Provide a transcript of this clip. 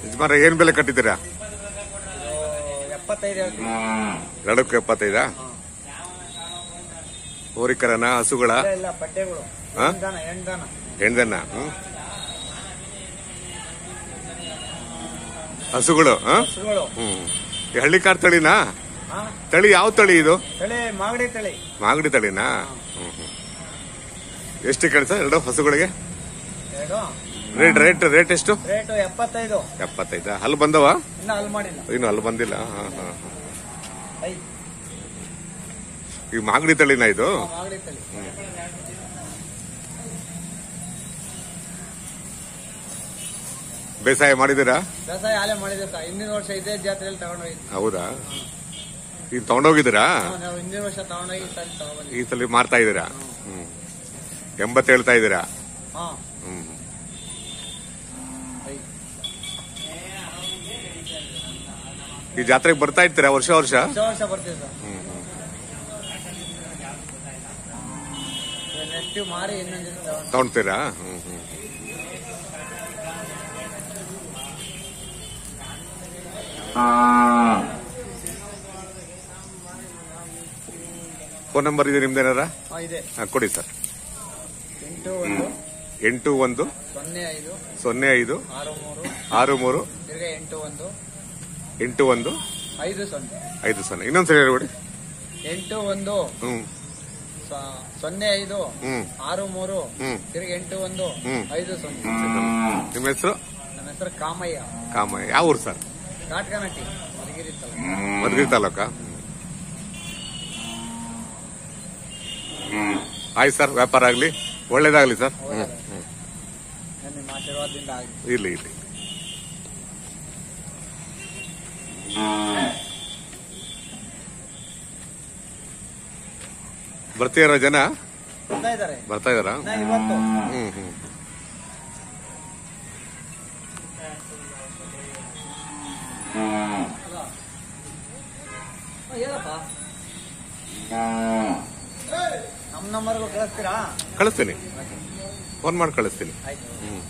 ಯಜಮಾನ ಏನ್ ಬೆಲೆ ಕಟ್ಟಿದ್ದೀರಾ? ಎರಡಕ್ಕೂ ಎಪ್ಪತ್ತೈದಾ? ಹೋರಿಕರನ ಹಸುಗಳ? ಹೆಣ್ದನ್ನ ಹಸುಗಳು ಹ್ಮ್. ಹಳ್ಳಿ ಕಾರ್ ತಳಿನಾ? ತಳಿ ಯಾವ ತಳಿ ಇದು? ತಳಿ ಮಾಗಡಿ ತಳಿ. ಮಾಗಡಿ ತಳಿನಾ? ಎಷ್ಟು ಕೆಲಸ ಎರಡು ಹಸುಗಳಿಗೆ? ರೇಟ್ ರೇಟ್ ರೇಟ್ ಎಷ್ಟು? ರೇಟು ಎಪ್ಪತ್ತೈದು. ಎಪ್ಪತ್ತೈದಾ? ಅಲ್ಲಿ ಬಂದವ? ಇನ್ನ ಅಲ್ಲಿ ಬಂದಿಲ್ಲ. ಹಾ, ಹಾ, ಹಾ. ಈ ಮಾಗಡಿ ತಳಿನ ಇದು? ಬೇಸಾಯ ಮಾಡಿದೀರಾ ಬೇಸಾಯ ಮಾಡಿದೆ ಸರ್. ಹಿಂದಿನ ವರ್ಷ ಇದೇ ಜಾತ್ರೆಯಲ್ಲಿ ತಗೊಂಡೋಗಿ ಹೌದಾ? ಈಗ ತಗೊಂಡೋಗಿದ್ದೀರಾ? ಈ ಸಲ ತಗೊಂಡ್ಬಂದ್ವಿ ಈ ಸಲ ಮಾರ್ತಾ ಇದ್ದೀರಾ? ಹ್ಮ್. ಎಂಬತ್ತು ಹೇಳ್ತಾ ಇದ್ದೀರಾ? ಹ್ಮ್. ಈ ಜಾತ್ರೆಗೆ ಬರ್ತಾ ಇರ್ತೀರಾ ವರ್ಷ ವರ್ಷ? ವರ್ಷ ವರ್ಷ ಬರ್ತೀವಿ ಸರ್. ಹ್ಮ್ ಹ್ಮ್. ಮಾರಿ ಫೋನ್ ನಂಬರ್ ಇದೆ ನಿಮ್ದೇನಾರ ಏನಾರ? ಇದೆ. ಕೊಡಿ ಸರ್. ಎಂಟು ಒಂದು. ಎಂಟು ಒಂದು. ಸೊನ್ನೆ ಐದು. ಸೊನ್ನೆ ಐದು. ಆರು ಮೂರು. ಆರು ಮೂರು. ತಿರ್ಗಾ ಎಂಟು ಒಂದು. ಎಂಟು ಒಂದು. ಐದು ಸೊನ್ನೆ. ಐದು ಸೊನ್ನೆ. ಇನ್ನೊಂದ್ಸರಿ ಹೇಳ್ಬಿಡಿ ಎಂಟು ಒಂದು. ಹ್ಮ್. ಸ- ಸೊನ್ನೆ ಐದು. ಹ್ಮ್. ಆರು ಮೂರು. ಹ್ಮ್. ತಿರ್ಗಿ ಎಂಟು ಒಂದು. ಹ್ಮ್. ಐದು ಸೊನ್ನೆ. ನಿಮ್ಮ ಹೆಸರು? ನನ್ನ ಹೆಸರು ಕಾಮಯ್ಯ. ಕಾಮಯ್ಯ. ಯಾವ ಊರು ಸರ್ ಕಾಟ್ಕನಟ್ಟಿ ಮಧುಗಿರಿ ತಾಲೂಕು. ಮಧುಗಿರಿ ತಾಲೂಕಾ? ಆಯ್ತು ಸರ್, ವ್ಯಾಪಾರ ಆಗ್ಲಿ. ಒಳ್ಳೇದಾಗ್ಲಿ ಸರ್. ಹ್ಮ್ ನನ್ನ ನಿಮ್ಮ ಆಗಿ ಇರ್ಲಿ ಹ್ಮ್ ಬರ್ತೀರ ಜನ? ಬರ್ತಾ ಇದ್ದಾರೆ? ಬರ್ತಾ ಇವತ್ತು ಹ್ಮ್ ಹ್ಮ್ ಕಳಿಸ್ತೀನಿ. ಫೋನ್ ಮಾಡಿ ಕಳಿಸ್ತೀನಿ. ಹ್ಮ್.